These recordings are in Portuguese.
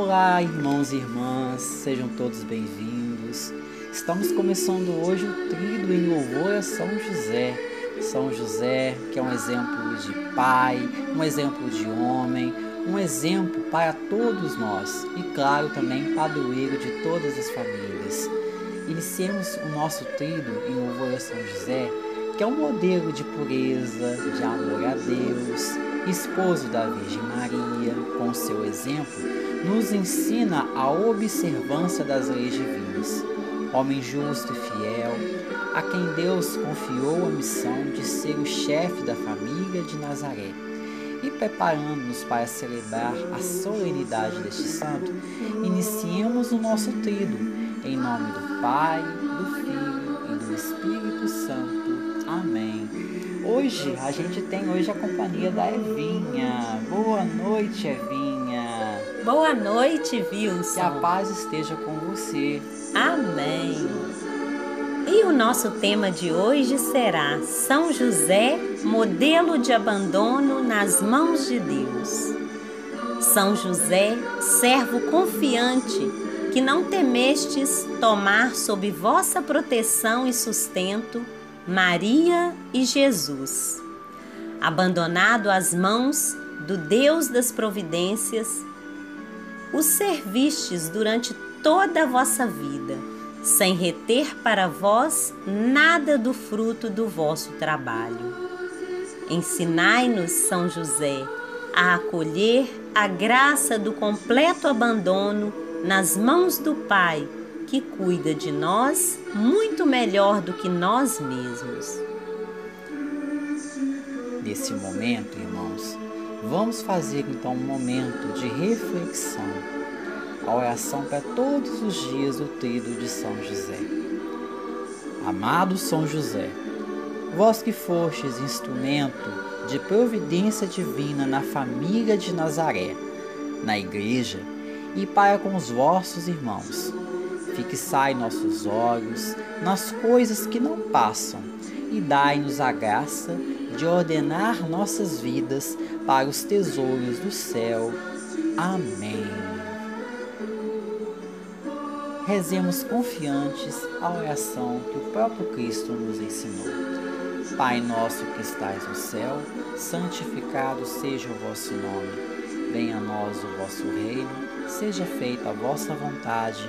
Olá, irmãos e irmãs, sejam todos bem-vindos. Estamos começando hoje o trido em louvor a São José. São José, que é um exemplo de pai, um exemplo de homem, um exemplo para todos nós e, claro, também padroeiro de todas as famílias. Iniciemos o nosso trido em louvor a São José, que é um modelo de pureza, de amor a Deus, esposo da Virgem Maria, com seu exemplo, nos ensina a observância das leis divinas. Homem justo e fiel, a quem Deus confiou a missão de ser o chefe da família de Nazaré. E preparando-nos para celebrar a solenidade deste santo, iniciemos o nosso trido, em nome do Pai, do Hoje a gente tem hoje a companhia da Evinha. Boa noite, Evinha. Boa noite, Wilson. Que a paz esteja com você. Amém. E o nosso tema de hoje será São José, modelo de abandono nas mãos de Deus. São José, servo confiante, que não temestes tomar sob vossa proteção e sustento Maria e Jesus. Abandonado às mãos do Deus das providências, os servistes durante toda a vossa vida, sem reter para vós nada do fruto do vosso trabalho. Ensinai-nos, São José, a acolher a graça do completo abandono nas mãos do Pai que cuida de nós muito melhor do que nós mesmos. Nesse momento, irmãos, vamos fazer então um momento de reflexão, a oração para todos os dias do trido de São José. Amado São José, vós que fostes instrumento de providência divina na família de Nazaré, na igreja e para com os vossos irmãos, Fixai nossos olhos nas coisas que não passam e dai-nos a graça de ordenar nossas vidas para os tesouros do céu. Amém. Rezemos confiantes a oração que o próprio Cristo nos ensinou. Pai nosso que estais no céu, santificado seja o vosso nome. Venha a nós o vosso reino, seja feita a vossa vontade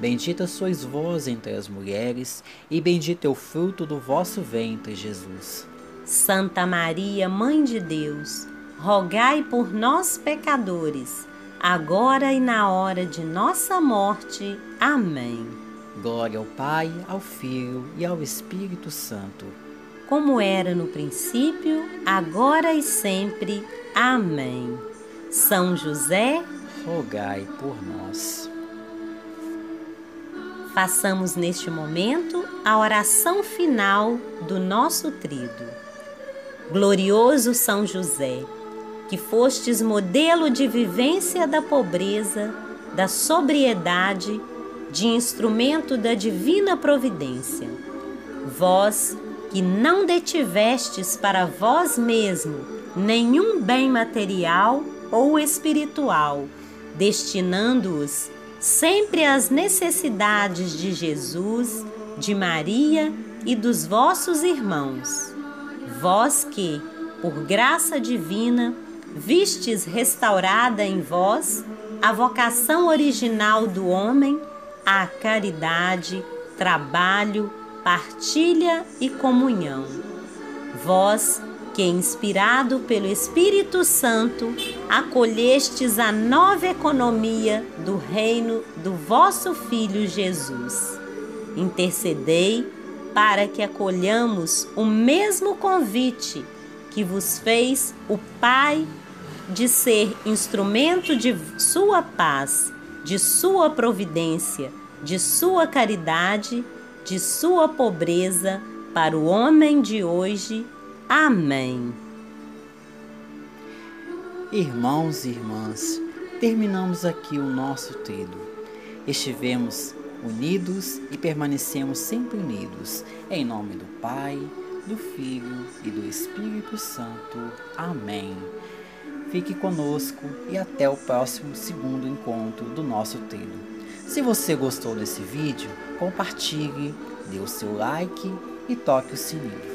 Bendita sois vós entre as mulheres, e bendito é o fruto do vosso ventre, Jesus. Santa Maria, Mãe de Deus, rogai por nós, pecadores, agora e na hora de nossa morte. Amém. Glória ao Pai, ao Filho e ao Espírito Santo. Como era no princípio, agora e sempre. Amém. São José, rogai por nós. Façamos neste momento a oração final do nosso trido. Glorioso São José, que fostes modelo de vivência da pobreza, da sobriedade, de instrumento da divina providência. Vós que não detivestes para vós mesmo nenhum bem material ou espiritual, destinando-os sempre às necessidades de Jesus, de Maria e dos vossos irmãos. Vós que, por graça divina, vistes restaurada em vós a vocação original do homem à caridade, trabalho, partilha e comunhão. Vós que, inspirado pelo Espírito Santo, acolhestes a nova economia do reino do vosso Filho Jesus. Intercedei para que acolhamos o mesmo convite que vos fez o Pai de ser instrumento de sua paz, de sua providência, de sua caridade de sua pobreza para o homem de hoje. Amém. Irmãos e irmãs, terminamos aqui o nosso trido. Estivemos unidos e permanecemos sempre unidos. Em nome do Pai, do Filho e do Espírito Santo. Amém. Fique conosco e até o próximo segundo encontro do nosso trido. Se você gostou desse vídeo, compartilhe, dê o seu like e toque o sininho.